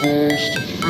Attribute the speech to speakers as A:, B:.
A: supposed to.